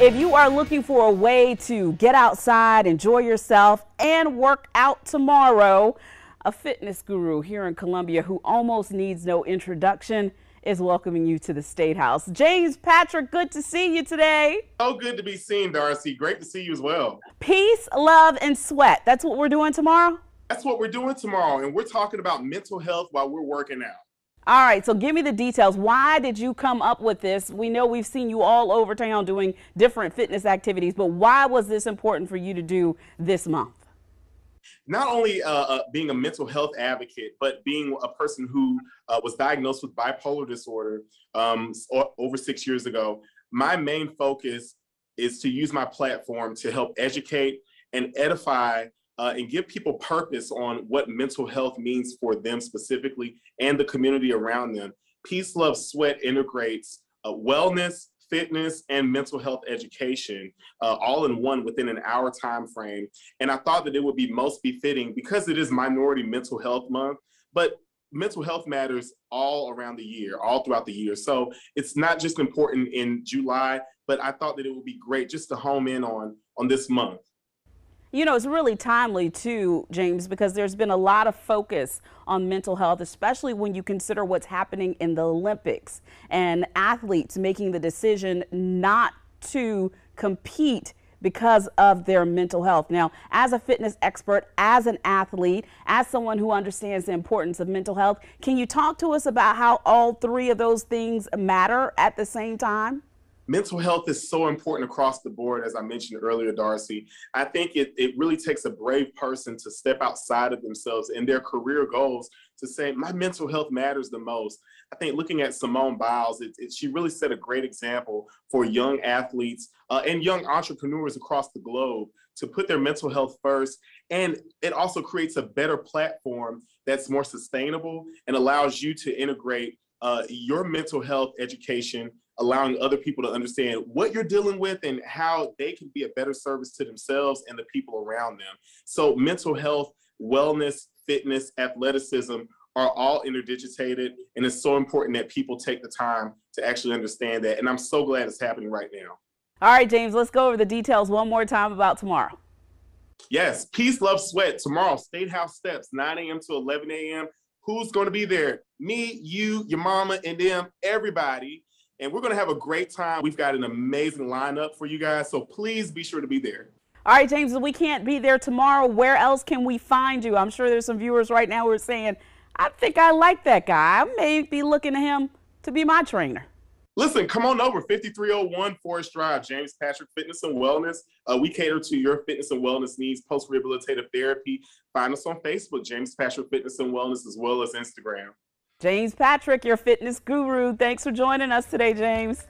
If you are looking for a way to get outside, enjoy yourself, and work out tomorrow, a fitness guru here in Columbia who almost needs no introduction is welcoming you to the State House. James Patrick, good to see you today. So good to be seen, Darcy. Great to see you as well. Peace, love, and sweat. That's what we're doing tomorrow? That's what we're doing tomorrow. And we're talking about mental health while we're working out. All right, so give me the details. Why did you come up with this? We know we've seen you all over town doing different fitness activities, but why was this important for you to do this month? Not only uh, uh, being a mental health advocate, but being a person who uh, was diagnosed with bipolar disorder um, over six years ago, my main focus is to use my platform to help educate and edify uh, and give people purpose on what mental health means for them specifically and the community around them. Peace, Love, Sweat integrates uh, wellness, fitness, and mental health education uh, all in one within an hour time frame. And I thought that it would be most befitting because it is Minority Mental Health Month, but mental health matters all around the year, all throughout the year. So it's not just important in July, but I thought that it would be great just to home in on on this month. You know, it's really timely too, James, because there's been a lot of focus on mental health, especially when you consider what's happening in the Olympics and athletes making the decision not to compete because of their mental health. Now, as a fitness expert, as an athlete, as someone who understands the importance of mental health, can you talk to us about how all three of those things matter at the same time? Mental health is so important across the board, as I mentioned earlier, Darcy. I think it, it really takes a brave person to step outside of themselves and their career goals to say, my mental health matters the most. I think looking at Simone Biles, it, it, she really set a great example for young athletes uh, and young entrepreneurs across the globe to put their mental health first. And it also creates a better platform that's more sustainable and allows you to integrate uh, your mental health education allowing other people to understand what you're dealing with and how they can be a better service to themselves and the people around them. So, mental health, wellness, fitness, athleticism are all interdigitated. And it's so important that people take the time to actually understand that. And I'm so glad it's happening right now. All right, James, let's go over the details one more time about tomorrow. Yes, Peace, Love, Sweat tomorrow, State House Steps, 9 a.m. to 11 a.m. Who's going to be there? Me, you, your mama, and them, everybody and we're going to have a great time. We've got an amazing lineup for you guys, so please be sure to be there. All right, James, we can't be there tomorrow. Where else can we find you? I'm sure there's some viewers right now who are saying, I think I like that guy. I may be looking to him to be my trainer. Listen, come on over, 5301 Forest Drive, James Patrick Fitness and Wellness. Uh, we cater to your fitness and wellness needs, post rehabilitative therapy. Find us on Facebook, James Patrick Fitness and Wellness, as well as Instagram. James Patrick, your fitness guru. Thanks for joining us today, James.